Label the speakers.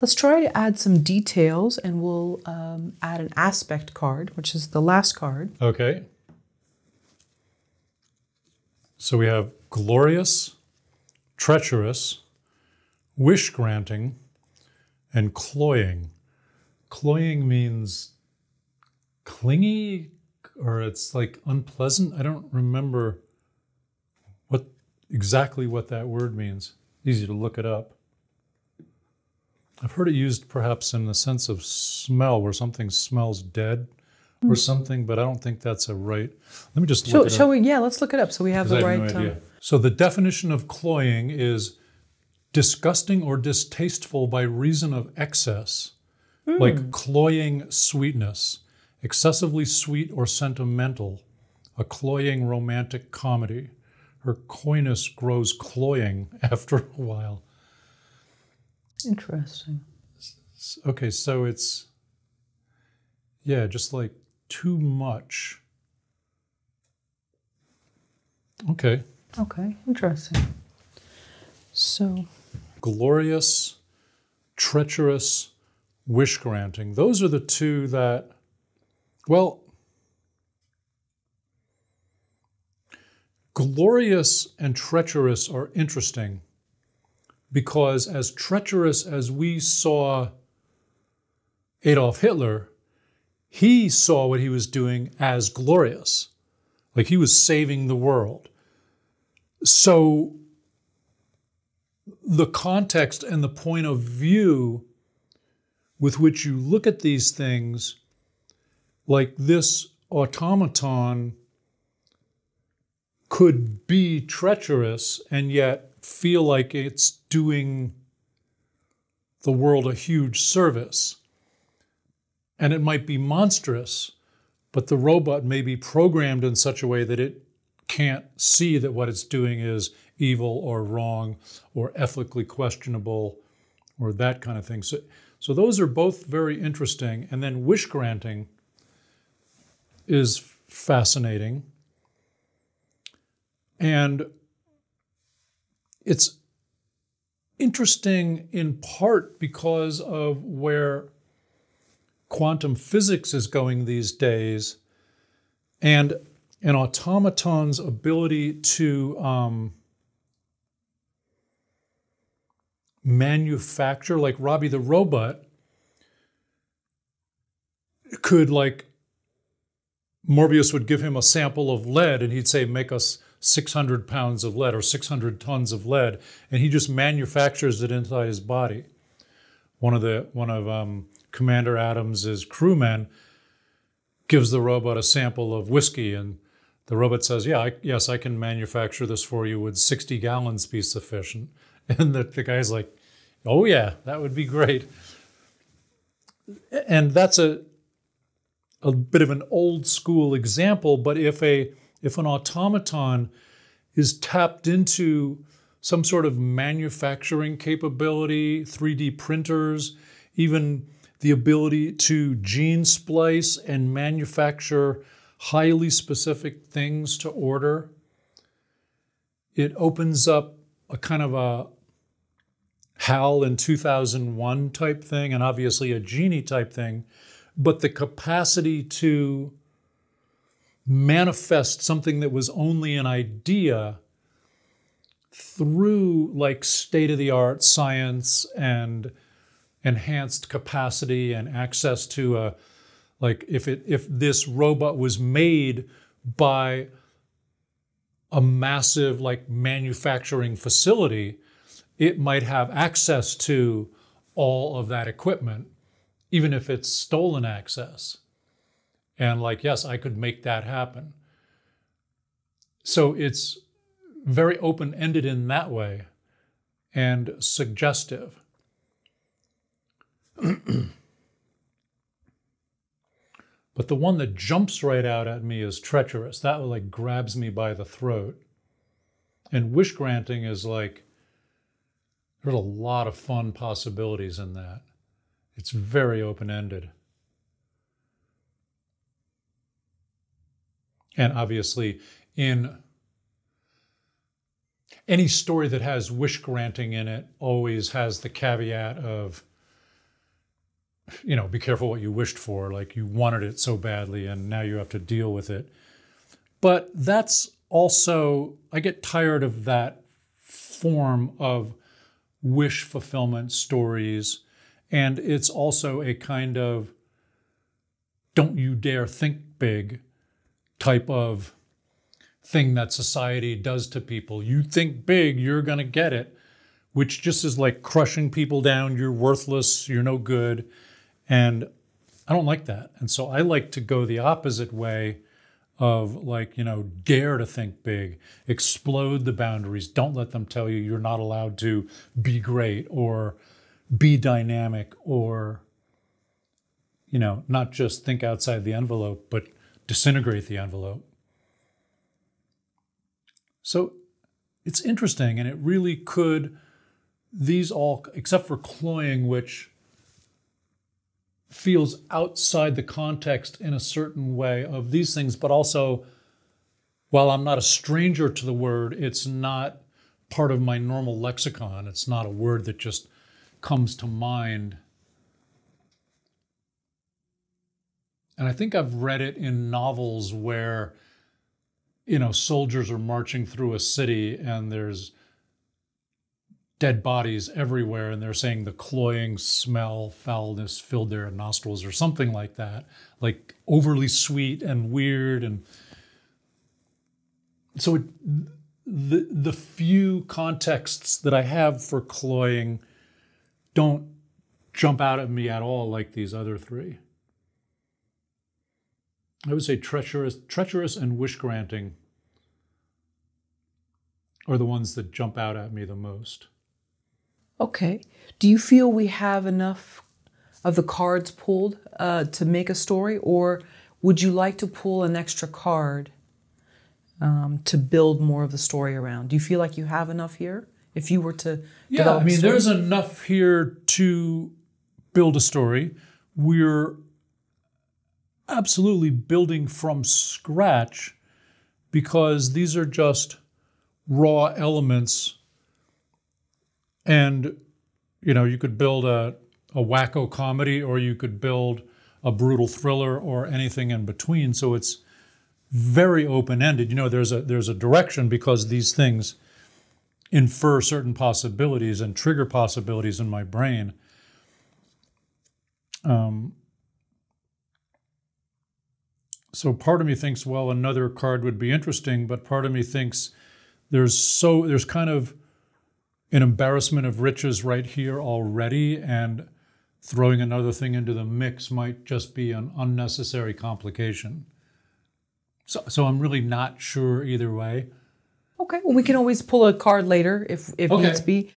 Speaker 1: Let's try to add some details and we'll um, add an aspect card, which is the last card.
Speaker 2: Okay. So we have glorious, treacherous, wish granting, and cloying. Cloying means clingy or it's like unpleasant. I don't remember what exactly what that word means. Easy to look it up. I've heard it used perhaps in the sense of smell, where something smells dead or
Speaker 1: Mm.
Speaker 2: something, but I don't think that's a right. Let me just look
Speaker 1: Shall,
Speaker 2: up.
Speaker 1: we? Yeah, let's look it up so we have the
Speaker 2: I
Speaker 1: right.
Speaker 2: have no
Speaker 1: um,
Speaker 2: idea. So the definition of cloying is disgusting or distasteful by reason of excess,
Speaker 1: Hmm.
Speaker 2: like cloying sweetness, excessively sweet or sentimental, a cloying romantic comedy. Her coyness grows cloying after a while.
Speaker 1: Interesting.
Speaker 2: Okay, so it's yeah, just like too much. Okay.
Speaker 1: Okay, interesting. So,
Speaker 2: glorious, treacherous, wish granting. Those are the two that, well, glorious and treacherous are interesting because, as treacherous as we saw Adolf Hitler, he saw what he was doing as glorious, like he was saving the world. So, the context and the point of view with which you look at these things, like this automaton could be treacherous and yet feel like it's doing the world a huge service. And it might be monstrous, but the robot may be programmed in such a way that it can't see that what it's doing is evil or wrong or ethically questionable or that kind of thing. So, so those are both very interesting. And then wish granting is fascinating. And it's interesting in part because of where quantum physics is going these days and an automaton's ability to um, manufacture, like Robby the robot, could like Morbius would give him a sample of lead and he'd say, make us 600 pounds of lead or 600 tons of lead. And he just manufactures it inside his body. One of the, one of um, Commander Adams's crewmen gives the robot a sample of whiskey and the robot says, yeah, I, yes, I can manufacture this for you. Would 60 gallons be sufficient? And the, the guy's like, oh yeah, that would be great. And that's a, a bit of an old school example, but if a if an automaton is tapped into some sort of manufacturing capability, 3D printers, even the ability to gene splice and manufacture highly specific things to order, it opens up a kind of a HAL in 2001 type thing, and obviously a genie type thing, but the capacity to manifest something that was only an idea through like state of the art science and enhanced capacity and access to a like if it if this robot was made by a massive like manufacturing facility it might have access to all of that equipment even if it's stolen access and like yes i could make that happen. So it's very open-ended in that way and suggestive. But the one that jumps right out at me is treacherous. That like grabs me by the throat. And wish granting is like there's a lot of fun possibilities in that. It's very open-ended And obviously, in any story that has wish granting in it, always has the caveat of you know, be careful what you wished for. Like you wanted it so badly and now you have to deal with it. But that's also, I get tired of that form of wish fulfillment stories. And it's also a kind of don't you dare think big type of thing that society does to people. You think big, you're going to get it, which just is like crushing people down. You're worthless, you're no good. And I don't like that. And so I like to go the opposite way of like, you know, dare to think big, explode the boundaries. Don't let them tell you you're not allowed to be great or be dynamic or, you know, not just think outside the envelope, but disintegrate the envelope. So it's interesting, and it really could, these all, except for cloying, which feels outside the context in a certain way of these things, but also, while I'm not a stranger to the word, it's not part of my normal lexicon. It's not a word that just comes to mind. And I think I've read it in novels where you know, soldiers are marching through a city and there's dead bodies everywhere and they're saying the cloying smell foulness filled their nostrils or something like that like overly sweet and weird and so it, the the few contexts that i have for cloying don't jump out at me at all like these other three I would say treacherous, treacherous and wish granting are the ones that jump out at me the most.
Speaker 1: Okay. Do you feel we have enough of the cards pulled uh, to make a story, or would you like to pull an extra card um, to build more of the story around? Do you feel like you have enough here? If you were to
Speaker 2: yeah, I mean, there's enough here to build a story. We're absolutely building from scratch because these are just raw elements. And you know you could build a, a wacko comedy or you could build a brutal thriller or anything in between. So it's very open-ended. You know there's a there's a direction because these things infer certain possibilities and trigger possibilities in my brain. Um, so part of me thinks, well, another card would be interesting, but part of me thinks there's so there's kind of an embarrassment of riches right here already, and throwing another thing into the mix might just be an unnecessary complication. So, so I'm really not sure either way.
Speaker 1: Okay, well, we can always pull a card later if if
Speaker 2: okay.
Speaker 1: needs be.